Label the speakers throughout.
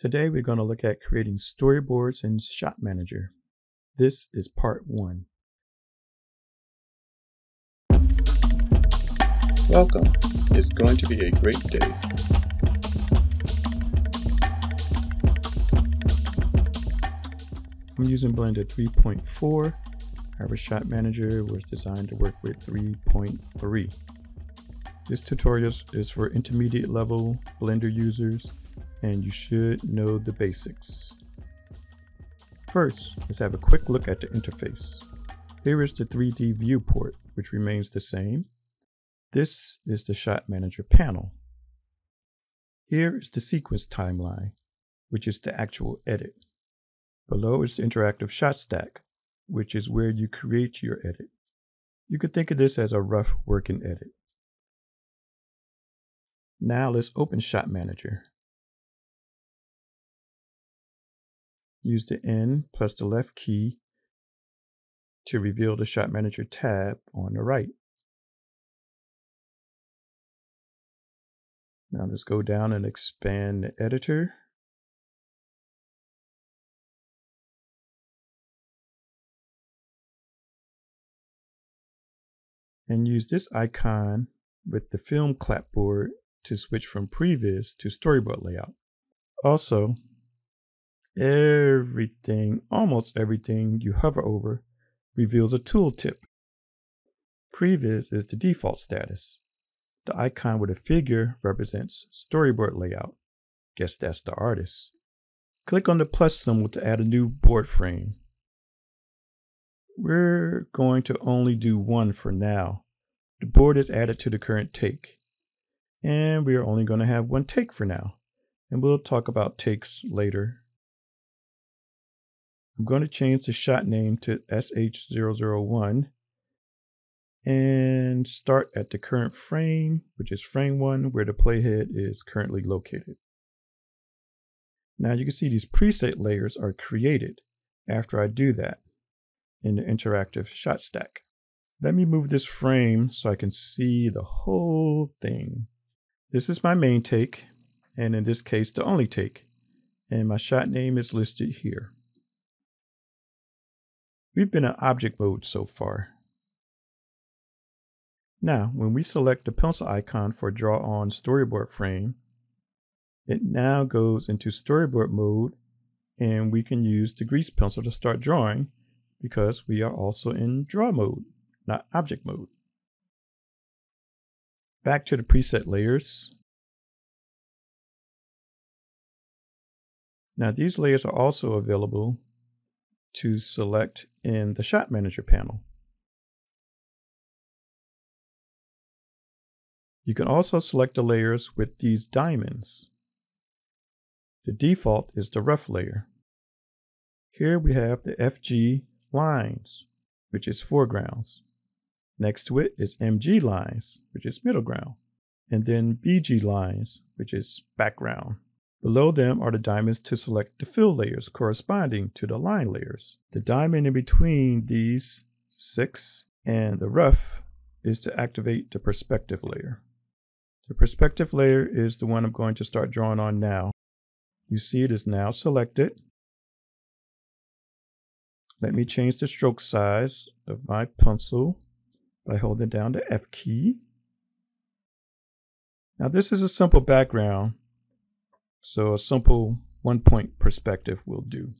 Speaker 1: Today we're going to look at creating storyboards in Shot Manager. This is part one.
Speaker 2: Welcome. It's going to be a great day.
Speaker 1: I'm using Blender 3.4. However, Shot Manager was designed to work with 3.3. This tutorial is for intermediate level Blender users and you should know the basics. First, let's have a quick look at the interface. Here is the 3D viewport, which remains the same. This is the Shot Manager panel. Here is the sequence timeline, which is the actual edit. Below is the interactive shot stack, which is where you create your edit. You could think of this as a rough working edit. Now let's open Shot Manager. Use the N plus the left key to reveal the Shot Manager tab on the right. Now let's go down and expand the editor. And use this icon with the film clapboard to switch from previs to storyboard layout. Also, everything, almost everything you hover over reveals a tooltip. Previs is the default status. The icon with a figure represents storyboard layout. Guess that's the artist. Click on the plus symbol to add a new board frame. We're going to only do one for now. The board is added to the current take. And we are only going to have one take for now. And we'll talk about takes later I'm going to change the shot name to SH001 and start at the current frame, which is frame one, where the playhead is currently located. Now you can see these preset layers are created after I do that in the interactive shot stack. Let me move this frame so I can see the whole thing. This is my main take, and in this case, the only take, and my shot name is listed here. We've been in object mode so far. Now, when we select the pencil icon for draw on storyboard frame, it now goes into storyboard mode and we can use the grease pencil to start drawing because we are also in draw mode, not object mode. Back to the preset layers. Now these layers are also available to select in the Shot Manager panel. You can also select the layers with these diamonds. The default is the rough layer. Here we have the FG lines, which is foregrounds. Next to it is MG lines, which is middle ground, and then BG lines, which is background. Below them are the diamonds to select the fill layers corresponding to the line layers. The diamond in between these six and the rough is to activate the perspective layer. The perspective layer is the one I'm going to start drawing on now. You see it is now selected. Let me change the stroke size of my pencil by holding down the F key. Now this is a simple background so a simple one point perspective will do.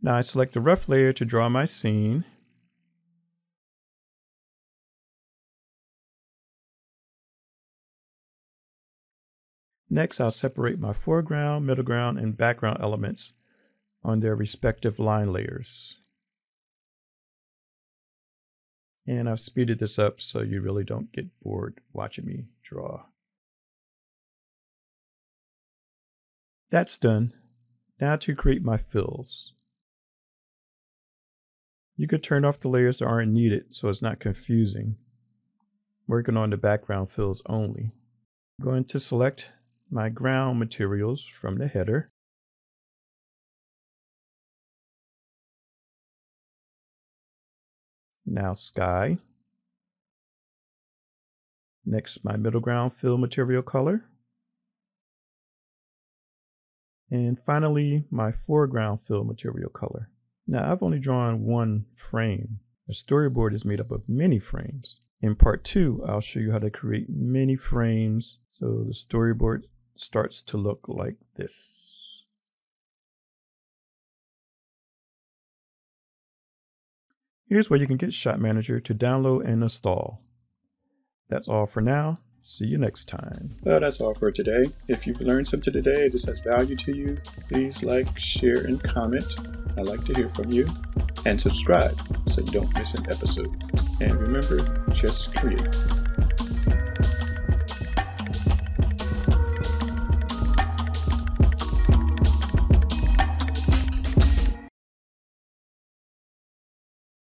Speaker 1: Now I select the rough layer to draw my scene. Next, I'll separate my foreground, middle ground, and background elements on their respective line layers. And I've speeded this up so you really don't get bored watching me draw. That's done. Now to create my fills. You could turn off the layers that aren't needed so it's not confusing. Working on the background fills only. I'm going to select my ground materials from the header. Now sky. Next, my middle ground fill material color. And finally, my foreground fill material color. Now, I've only drawn one frame. A storyboard is made up of many frames. In part two, I'll show you how to create many frames so the storyboard starts to look like this. Here's where you can get Shot Manager to download and install. That's all for now. See you next time.
Speaker 2: Well, that's all for today. If you've learned something today, this has value to you, please like, share, and comment. I'd like to hear from you. And subscribe so you don't miss an episode. And remember, just create.